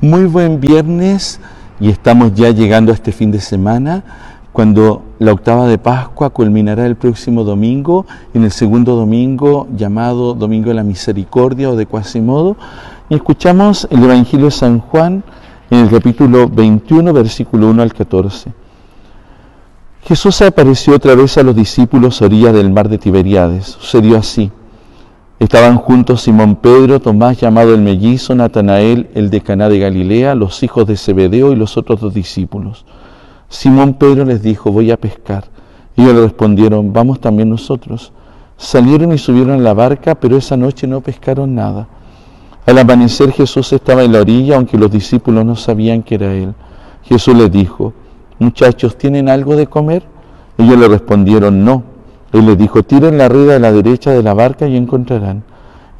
Muy buen viernes y estamos ya llegando a este fin de semana cuando la octava de Pascua culminará el próximo domingo, en el segundo domingo llamado Domingo de la Misericordia o de Quasimodo, y escuchamos el Evangelio de San Juan en el capítulo 21, versículo 1 al 14. Jesús apareció otra vez a los discípulos orillas del mar de Tiberíades. Sucedió así. Estaban juntos Simón Pedro, Tomás llamado el mellizo, Natanael, el de Caná de Galilea, los hijos de Zebedeo y los otros dos discípulos. Simón Pedro les dijo, voy a pescar. Ellos le respondieron, vamos también nosotros. Salieron y subieron a la barca, pero esa noche no pescaron nada. Al amanecer Jesús estaba en la orilla, aunque los discípulos no sabían que era Él. Jesús les dijo, muchachos, ¿tienen algo de comer? Ellos le respondieron, no. Él les dijo, tiren la red a la derecha de la barca y encontrarán.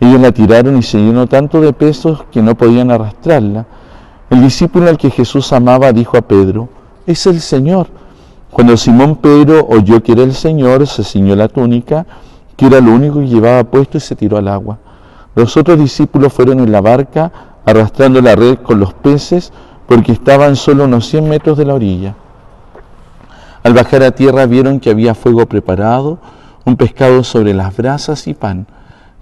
Ellos la tiraron y se llenó tanto de pesos que no podían arrastrarla. El discípulo al que Jesús amaba dijo a Pedro, es el Señor. Cuando Simón Pedro oyó que era el Señor, se ciñó la túnica, que era lo único que llevaba puesto y se tiró al agua. Los otros discípulos fueron en la barca arrastrando la red con los peces porque estaban solo unos 100 metros de la orilla. Al bajar a tierra vieron que había fuego preparado, un pescado sobre las brasas y pan.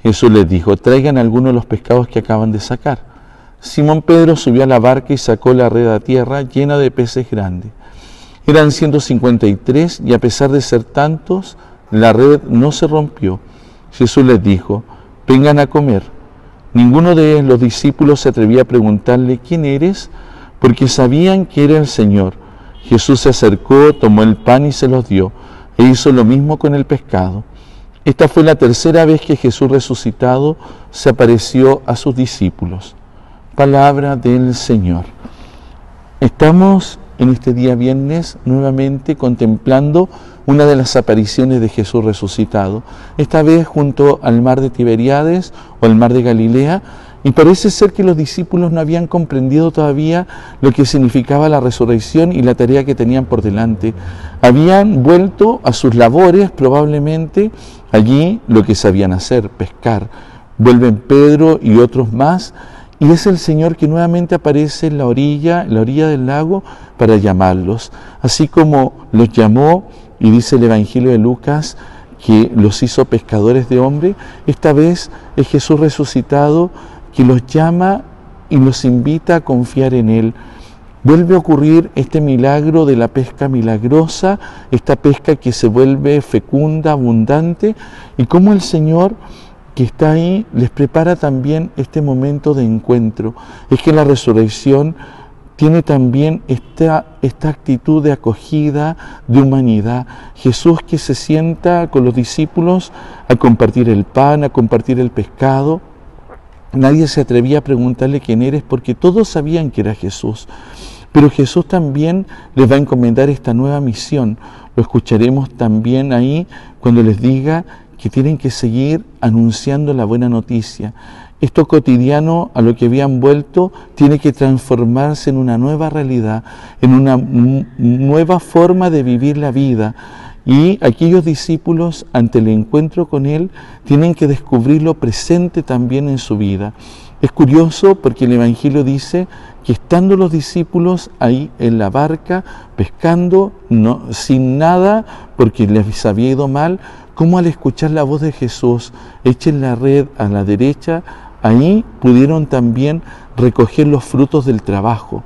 Jesús les dijo, traigan algunos de los pescados que acaban de sacar. Simón Pedro subió a la barca y sacó la red a tierra llena de peces grandes. Eran 153 y a pesar de ser tantos, la red no se rompió. Jesús les dijo, vengan a comer. Ninguno de los discípulos se atrevía a preguntarle, ¿quién eres? Porque sabían que era el Señor. Jesús se acercó, tomó el pan y se los dio, e hizo lo mismo con el pescado. Esta fue la tercera vez que Jesús resucitado se apareció a sus discípulos. Palabra del Señor. Estamos en este día viernes nuevamente contemplando una de las apariciones de Jesús resucitado, esta vez junto al mar de Tiberíades o el mar de Galilea, y parece ser que los discípulos no habían comprendido todavía lo que significaba la resurrección y la tarea que tenían por delante. Habían vuelto a sus labores, probablemente allí lo que sabían hacer, pescar. Vuelven Pedro y otros más, y es el Señor que nuevamente aparece en la orilla, en la orilla del lago, para llamarlos. Así como los llamó, y dice el Evangelio de Lucas, que los hizo pescadores de hombre, esta vez es Jesús resucitado que los llama y los invita a confiar en Él. Vuelve a ocurrir este milagro de la pesca milagrosa, esta pesca que se vuelve fecunda, abundante, y cómo el Señor que está ahí les prepara también este momento de encuentro. Es que la resurrección tiene también esta, esta actitud de acogida, de humanidad. Jesús que se sienta con los discípulos a compartir el pan, a compartir el pescado, Nadie se atrevía a preguntarle quién eres porque todos sabían que era Jesús. Pero Jesús también les va a encomendar esta nueva misión. Lo escucharemos también ahí cuando les diga que tienen que seguir anunciando la buena noticia. Esto cotidiano a lo que habían vuelto tiene que transformarse en una nueva realidad, en una nueva forma de vivir la vida y aquellos discípulos, ante el encuentro con Él, tienen que descubrirlo presente también en su vida. Es curioso porque el Evangelio dice que estando los discípulos ahí en la barca, pescando, no, sin nada, porque les había ido mal, como al escuchar la voz de Jesús, echen la red a la derecha, ahí pudieron también recoger los frutos del trabajo.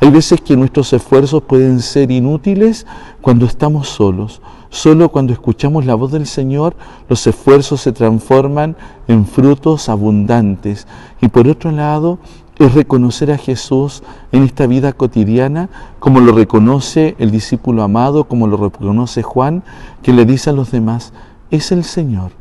Hay veces que nuestros esfuerzos pueden ser inútiles cuando estamos solos. Solo cuando escuchamos la voz del Señor, los esfuerzos se transforman en frutos abundantes. Y por otro lado, es reconocer a Jesús en esta vida cotidiana, como lo reconoce el discípulo amado, como lo reconoce Juan, que le dice a los demás, es el Señor.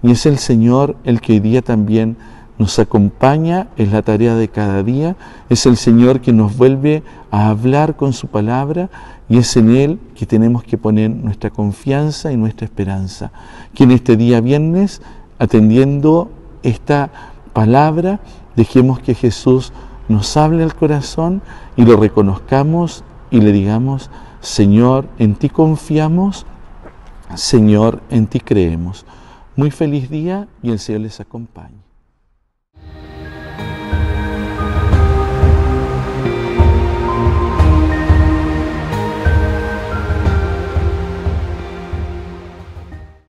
Y es el Señor el que hoy día también nos acompaña en la tarea de cada día, es el Señor que nos vuelve a hablar con su palabra y es en Él que tenemos que poner nuestra confianza y nuestra esperanza. Que en este día viernes, atendiendo esta palabra, dejemos que Jesús nos hable al corazón y lo reconozcamos y le digamos, Señor, en ti confiamos, Señor, en ti creemos. Muy feliz día y el Señor les acompañe.